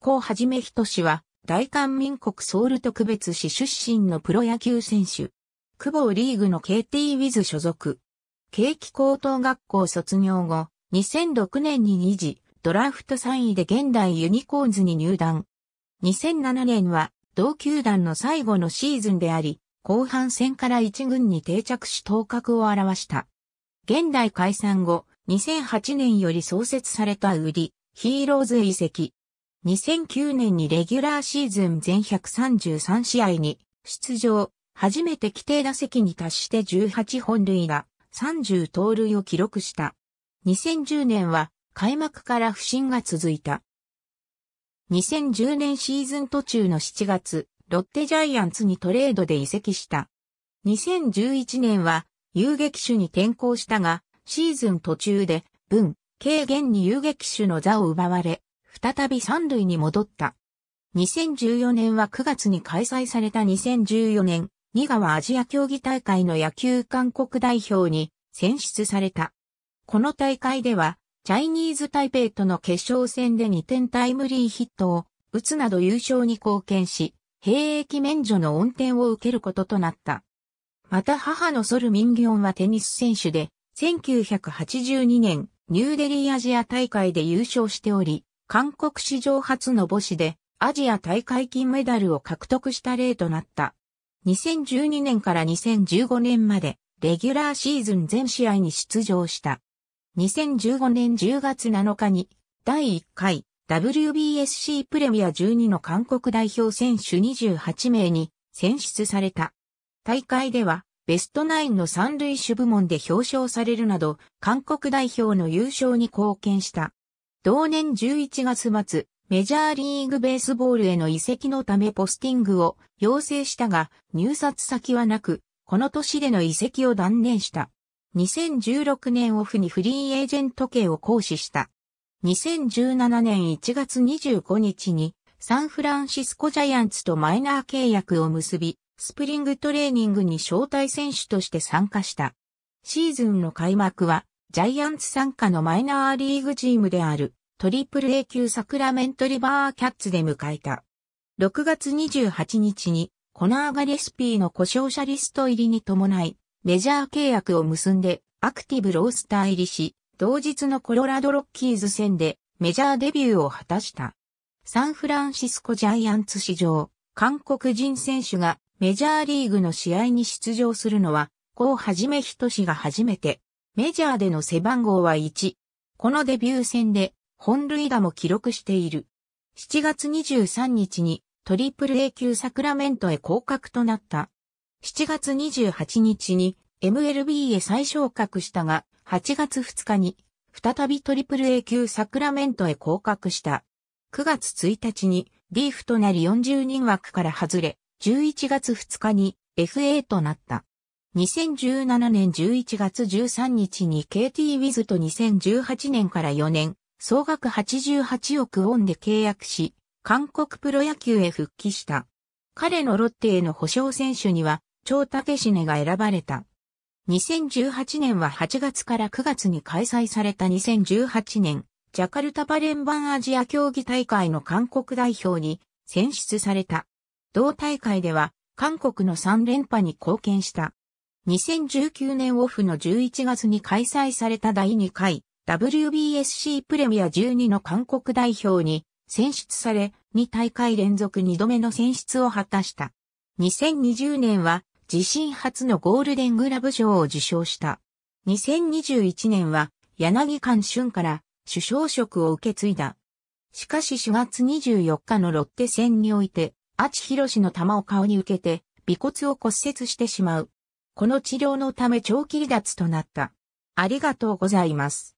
高はじめひとしは、大韓民国ソウル特別市出身のプロ野球選手。久保リーグの KT ウィズ所属。景気高等学校卒業後、2006年に2次、ドラフト3位で現代ユニコーンズに入団。2007年は同球団の最後のシーズンであり、後半戦から一軍に定着し頭角を現した。現代解散後、2008年より創設された売り、ヒーローズ移籍。2009年にレギュラーシーズン全133試合に出場、初めて規定打席に達して18本塁打、30盗塁を記録した。2010年は開幕から不振が続いた。2010年シーズン途中の7月、ロッテジャイアンツにトレードで移籍した。2011年は遊撃手に転向したが、シーズン途中で、文、軽減に遊撃手の座を奪われ、再び三塁に戻った。2014年は9月に開催された2014年、二川アジア競技大会の野球韓国代表に選出された。この大会では、チャイニーズ台北との決勝戦で2点タイムリーヒットを打つなど優勝に貢献し、兵役免除の恩典を受けることとなった。また母のソル・ミンギョンはテニス選手で、1982年、ニューデリーアジア大会で優勝しており、韓国史上初の母子でアジア大会金メダルを獲得した例となった。2012年から2015年までレギュラーシーズン全試合に出場した。2015年10月7日に第1回 WBSC プレミア12の韓国代表選手28名に選出された。大会ではベストナインの三塁手部門で表彰されるなど韓国代表の優勝に貢献した。同年11月末、メジャーリーグベースボールへの移籍のためポスティングを要請したが、入札先はなく、この年での移籍を断念した。2016年オフにフリーエージェント刑を行使した。2017年1月25日にサンフランシスコジャイアンツとマイナー契約を結び、スプリングトレーニングに招待選手として参加した。シーズンの開幕はジャイアンツ参加のマイナーリーグチームであるトリプル A 級サクラメントリバーキャッツで迎えた。6月28日にコナーガレスピーの故障者リスト入りに伴いメジャー契約を結んでアクティブロースター入りし、同日のコロラドロッキーズ戦でメジャーデビューを果たした。サンフランシスコジャイアンツ史上、韓国人選手がメジャーリーグの試合に出場するのは、こうはじめひとしが初めて。メジャーでの背番号は1。このデビュー戦で本塁打も記録している。7月23日にトリプル A 級サクラメントへ降格となった。7月28日に MLB へ再昇格したが、8月2日に再びトリプル A 級サクラメントへ降格した。9月1日にリーフとなり40人枠から外れ、11月2日に FA となった。2017年11月13日に KT ウィズと2018年から4年、総額88億ウォンで契約し、韓国プロ野球へ復帰した。彼のロッテへの保証選手には、超竹シネが選ばれた。2018年は8月から9月に開催された2018年、ジャカルタパレンバンアジア競技大会の韓国代表に選出された。同大会では、韓国の3連覇に貢献した。2019年オフの11月に開催された第2回 WBSC プレミア12の韓国代表に選出され、2大会連続2度目の選出を果たした。2020年は自身初のゴールデングラブ賞を受賞した。2021年は柳寛春から首相職を受け継いだ。しかし4月24日のロッテ戦において、アチヒロシの球を顔に受けて、尾骨を骨折してしまう。この治療のため長期離脱となった。ありがとうございます。